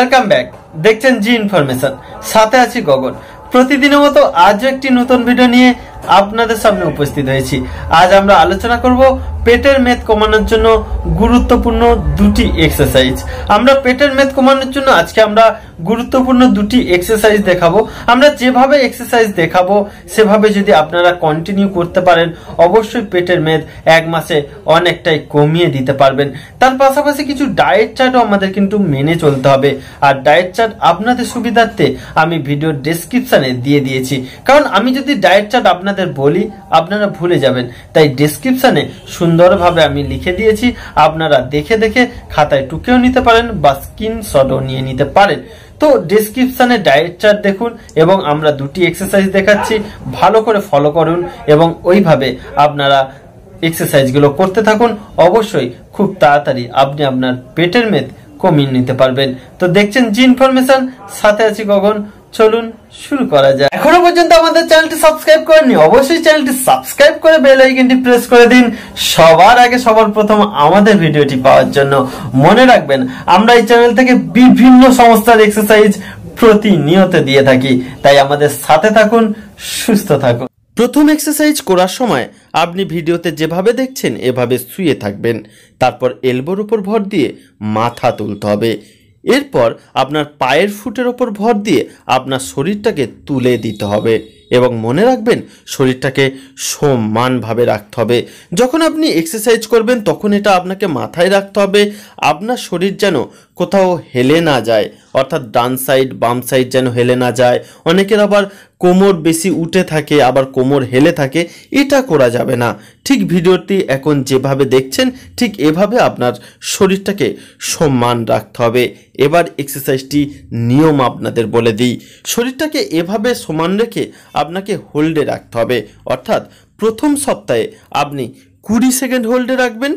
Welcome back দেখছেন জি information সাথে আছি গগন। প্রতিদিনের মতো আজও একটি নতুন ভিডিও নিয়ে আপনাদের সামনে উপস্থিত হয়েছি। আজ আমরা আলোচনা করব পেটের মেদ কমানোর জন্য গুরুত্বপূর্ণ দুটি এক্সারসাইজ আমরা পেটের মেদ কমানোর জন্য আজকে আমরা গুরুত্বপূর্ণ দুটি এক্সারসাইজ দেখাবো। আমরা যেভাবে এক্সারসাইজ দেখাবো, সেভাবে যদি আপনারা কন্টিনিউ করতে পারেন, অবশ্যই পেটের মেদ এক মাসে অনেকটাই কমিয়ে দিতে পারবেন। তার পাশাপাশি কিছু ডায়েট চার্টও আমাদের কিন্তু মেনে চলতে হবে। আর ডায়েট চার্ট আপনাদের সুবিধার্থে আমি ভিডিও ডেসক্রিপশনে দিয়ে দিয়েছি। কারণ আমি যদি ডায়েট চার্ট আপনাদের বলি, আপনারা ভুলে যাবেন। তাই ডেসক্রিপশনে সুন্দরভাবে আমি লিখে দিয়েছি। আপনারা দেখে দেখে খাতায় টুকেও নিতে পারেন বা স্ক্রিনশটও নিয়ে নিতে পারেন। তো ডেসক্রিপশনে ডায়েট চার্ট দেখুন এবং আমরা দুটি এক্সারসাইজ দেখাচ্ছি। ভালো করে ফলো করুন এবং ওইভাবে আপনারা এক্সারসাইজগুলো করতে থাকুন। অবশ্যই খুব তাড়াতাড়ি আপনি আপনার পেটের মেদ কমিয়ে নিতে পারবেন। তো দেখছেন জি ইনফরমেশন সাথে আছি গগন। চলুন শুরু করা যায় এখনও পর্যন্ত আমাদের চ্যানেলটি সাবস্ক্রাইব করেননি, অবশ্যই চ্যানেলটি সাবস্ক্রাইব করে বেল আইকনটি প্রেস করে দিন। সবার আগে, সবার প্রথম আমাদের ভিডিওটি পাওয়ার জন্য মনে রাখবেন, আমরা এই চ্যানেল থেকে বিভিন্ন সংস্থার এক্সারসাইজ প্রতিনিয়ত দিয়ে থাকি। তাই আমাদের সাথে থাকুন, সুস্থ থাকুন। প্রথম এক্সারসাইজ করার সময় আপনি ভিডিওতে যেভাবে দেখছেন, এভাবে শুয়ে থাকবেন। তারপর এলবোর উপর ভর দিয়ে মাথা তুলতে হবে। এরপর আপনার পায়ের ফুটের ওপর ভর দিয়ে আপনার শরীরটাকে তুলে দিতে হবে এবং মনে রাখবেন শরীরটাকে সমানভাবে রাখতে হবে। যখন আপনি এক্সারসাইজ করবেন, তখন এটা আপনাকে মাথায় রাখতে হবে, আপনার শরীর যেন কোথাও হেলে না যায়, অর্থাৎ ডান সাইড বাম সাইড যেন হেলে না যায়। অনেকের আবার কোমর বেশি উঠে থাকে, আবার কোমর হেলে থাকে, এটা করা যাবে না। ঠিক ভিডিওটি এখন যেভাবে দেখছেন, ঠিক এভাবে আপনার শরীরটাকে সম্মান রাখতে হবে। এবার এক্সারসাইজটি নিয়ম আপনাদের বলে দিই। শরীরটাকে এভাবে সমান রেখে আপনাকে হোল্ডে রাখতে হবে। অর্থাৎ প্রথম সপ্তাহে আপনি কুড়ি সেকেন্ড হোল্ডে রাখবেন,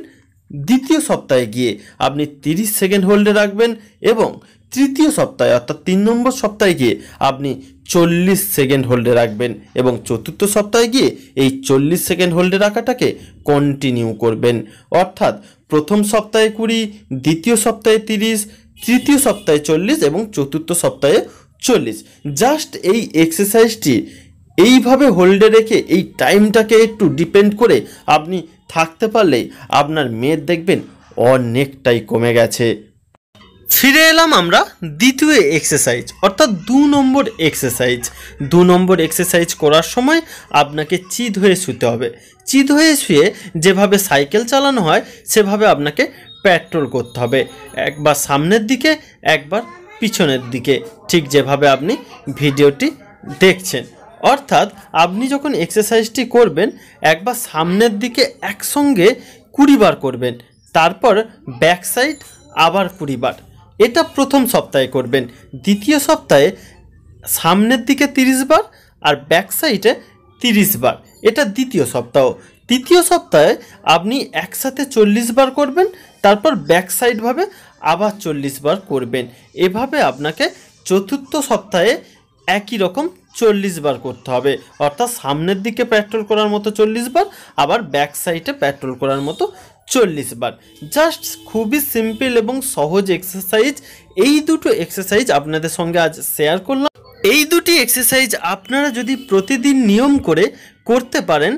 দ্বিতীয় সপ্তাহে গিয়ে আপনি তিরিশ সেকেন্ড হোল্ডে রাখবেন এবং তৃতীয় সপ্তাহে, অর্থাৎ তিন নম্বর সপ্তাহে গিয়ে আপনি চল্লিশ সেকেন্ড হোল্ডে রাখবেন এবং চতুর্থ সপ্তাহে গিয়ে এই চল্লিশ সেকেন্ড হোল্ডে রাখাটাকে কন্টিনিউ করবেন। অর্থাৎ প্রথম সপ্তাহে কুড়ি, দ্বিতীয় সপ্তাহে তিরিশ, তৃতীয় সপ্তাহে চল্লিশ এবং চতুর্থ সপ্তাহে চল্লিশ। জাস্ট এই এক্সারসাইজটি এইভাবে হোল্ডে রেখে এই টাইমটাকে একটু ডিপেন্ড করে আপনি থাকতে পারলেই আপনার মেয়ের দেখবেন অনেকটাই কমে গেছে। ফিরে এলাম আমরা দ্বিতীয় এক্সারসাইজ অর্থাৎ দু নম্বর এক্সারসাইজ দু নম্বর এক্সারসাইজ করার সময় আপনাকে চিত হয়ে শুতে হবে। চিত হয়ে শুয়ে যেভাবে সাইকেল চালানো হয়, সেভাবে আপনাকে পেট্রোল করতে হবে। একবার সামনের দিকে, একবার পিছনের দিকে, ঠিক যেভাবে আপনি ভিডিওটি দেখছেন। অর্থাৎ আপনি যখন এক্সারসাইজটি করবেন, একবার সামনের দিকে একসঙ্গে কুড়ি বার করবেন, তারপর ব্যাক সাইড আবার কুড়ি বার। এটা প্রথম সপ্তাহে করবেন। দ্বিতীয় সপ্তাহে সামনের দিকে তিরিশ বার আর ব্যাক সাইডে তিরিশ বার। এটা দ্বিতীয় সপ্তাহ। তৃতীয় সপ্তাহে আপনি একসাথে চল্লিশ বার করবেন, তারপর ব্যাক সাইডভাবে আবার চল্লিশ বার করবেন। এভাবে আপনাকে চতুর্থ সপ্তাহে একই রকম চল্লিশ বার করতে হবে। অর্থাৎ সামনের দিকে পেট্রোল করার মতো চল্লিশ বার, আবার ব্যাক সাইডে পেট্রোল করার মতো চল্লিশ বার। জাস্ট খুবই সিম্পল এবং সহজ এক্সারসাইজ এই দুটো এক্সারসাইজ আপনাদের সঙ্গে আজ শেয়ার করলাম। এই দুটি এক্সারসাইজ আপনারা যদি প্রতিদিন নিয়ম করে করতে পারেন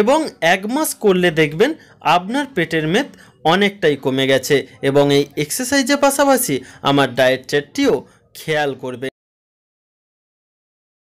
এবং এক মাস করলে দেখবেন আপনার পেটের মেদ অনেকটাই কমে গেছে এবং এই এক্সারসাইজের পাশাপাশি আমার ডায়েট চার্টটিও খেয়াল করবে।